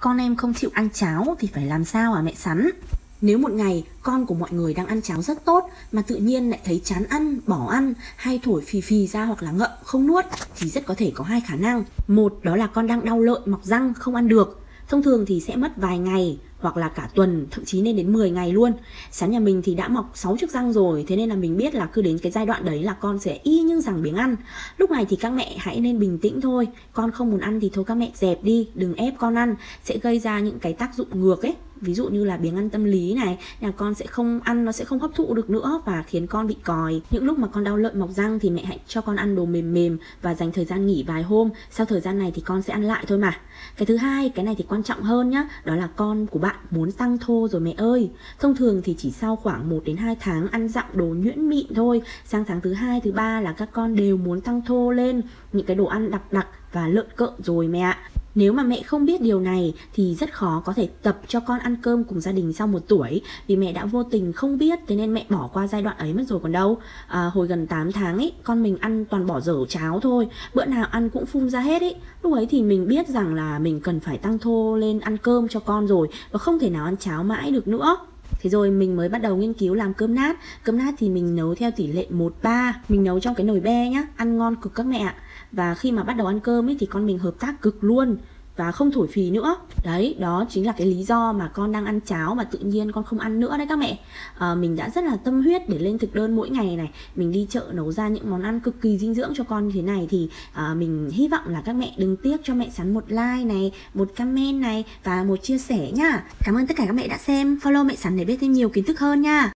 con em không chịu ăn cháo thì phải làm sao à mẹ sắn? Nếu một ngày con của mọi người đang ăn cháo rất tốt mà tự nhiên lại thấy chán ăn, bỏ ăn hay thổi phì phì ra hoặc là ngậm không nuốt thì rất có thể có hai khả năng. Một đó là con đang đau lợi mọc răng không ăn được. Thông thường thì sẽ mất vài ngày hoặc là cả tuần, thậm chí lên đến 10 ngày luôn. sáng nhà mình thì đã mọc 6 chiếc răng rồi, thế nên là mình biết là cứ đến cái giai đoạn đấy là con sẽ y như rằng biếng ăn. Lúc này thì các mẹ hãy nên bình tĩnh thôi, con không muốn ăn thì thôi các mẹ dẹp đi, đừng ép con ăn, sẽ gây ra những cái tác dụng ngược ấy ví dụ như là biếng ăn tâm lý này là con sẽ không ăn, nó sẽ không hấp thụ được nữa và khiến con bị còi. Những lúc mà con đau lợi mọc răng thì mẹ hãy cho con ăn đồ mềm mềm và dành thời gian nghỉ vài hôm. Sau thời gian này thì con sẽ ăn lại thôi mà. Cái thứ hai, cái này thì quan trọng hơn nhá, đó là con của bạn muốn tăng thô rồi mẹ ơi. Thông thường thì chỉ sau khoảng 1 đến 2 tháng ăn dặm đồ nhuyễn mịn thôi. Sang tháng thứ hai, thứ ba là các con đều muốn tăng thô lên, những cái đồ ăn đặc đặc và lợn cợn rồi mẹ ạ nếu mà mẹ không biết điều này thì rất khó có thể tập cho con ăn cơm cùng gia đình sau một tuổi vì mẹ đã vô tình không biết thế nên mẹ bỏ qua giai đoạn ấy mất rồi còn đâu. À, hồi gần 8 tháng ấy con mình ăn toàn bỏ dở cháo thôi, bữa nào ăn cũng phun ra hết ấy. Lúc ấy thì mình biết rằng là mình cần phải tăng thô lên ăn cơm cho con rồi và không thể nào ăn cháo mãi được nữa. Thế rồi mình mới bắt đầu nghiên cứu làm cơm nát Cơm nát thì mình nấu theo tỷ lệ 1-3 Mình nấu trong cái nồi be nhá Ăn ngon cực các mẹ ạ và khi mà bắt đầu ăn cơm ấy thì con mình hợp tác cực luôn và không thổi phì nữa. Đấy đó chính là cái lý do mà con đang ăn cháo mà tự nhiên con không ăn nữa đấy các mẹ. À, mình đã rất là tâm huyết để lên thực đơn mỗi ngày này. Mình đi chợ nấu ra những món ăn cực kỳ dinh dưỡng cho con như thế này thì à, mình hy vọng là các mẹ đừng tiếc cho mẹ sắn một like này một comment này và một chia sẻ nhá cảm ơn tất cả các mẹ đã xem. Follow mẹ sắn để biết thêm nhiều kiến thức hơn nha.